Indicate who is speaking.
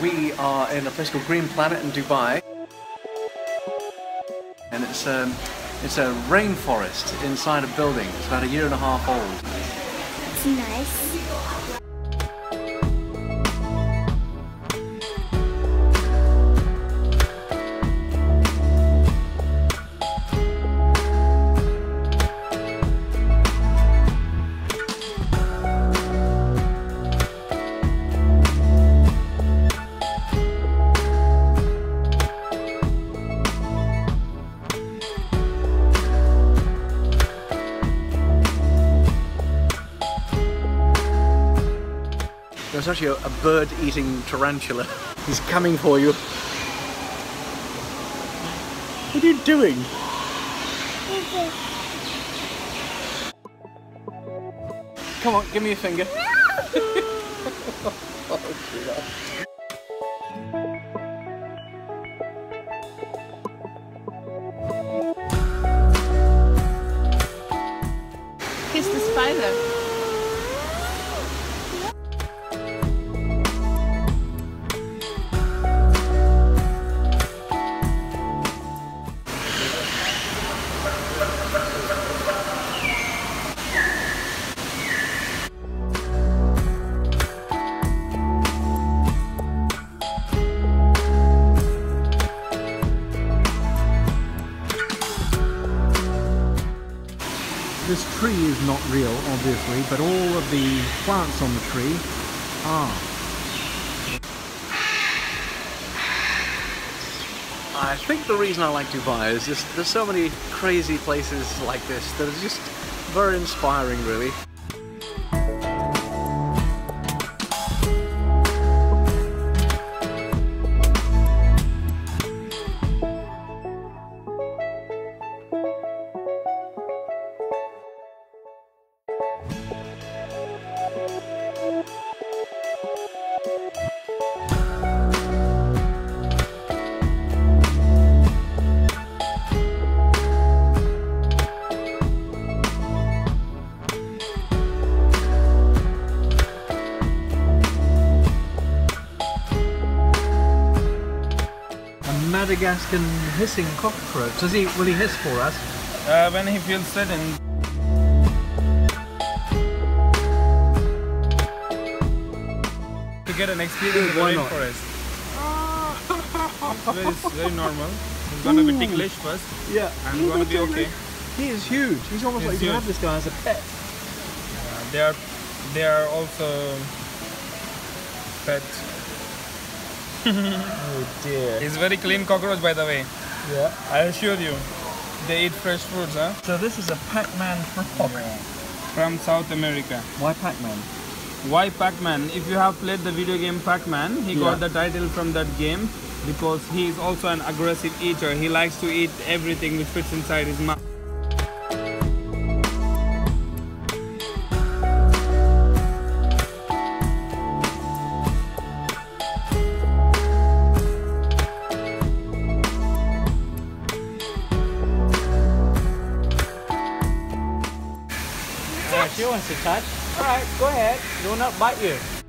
Speaker 1: we are in a place called Green Planet in Dubai, and it's um, it's a rainforest inside a building. It's about a year and a half old.
Speaker 2: It's nice.
Speaker 1: There's actually a, a bird-eating tarantula. He's coming for you. What are you doing? Come on, give me a finger.
Speaker 3: Oh, Kiss the spider.
Speaker 4: Tree is not real, obviously, but all of the plants on the tree are.
Speaker 1: I think the reason I like Dubai is just there's so many crazy places like this that are just very inspiring, really.
Speaker 4: Madagascan hissing cockroach. Does he? Will he hiss for us?
Speaker 5: Uh, when he feels threatened, to get an experience of the
Speaker 4: Why not?
Speaker 5: rainforest. It's very, it's very normal. It's gonna be ticklish first,
Speaker 1: Yeah.
Speaker 5: and gonna be okay.
Speaker 1: He is huge. He's almost
Speaker 5: He's
Speaker 1: like you can
Speaker 5: huge.
Speaker 1: have this guy as a pet.
Speaker 5: Uh, they are, they are also pet.
Speaker 1: Oh dear.
Speaker 5: It's very clean cockroach, by the way.
Speaker 1: Yeah.
Speaker 5: I assure you. They eat fresh fruits, huh?
Speaker 1: So this is a Pac-Man frog.
Speaker 5: From South America.
Speaker 1: Why Pac-Man?
Speaker 5: Why Pac-Man? If you have played the video game Pac-Man, he
Speaker 1: Yeah.
Speaker 5: got the title from that game because he is also an aggressive eater. He likes to eat everything which fits inside his mouth.
Speaker 1: She wants to touch. All right, go ahead. Do not bite you.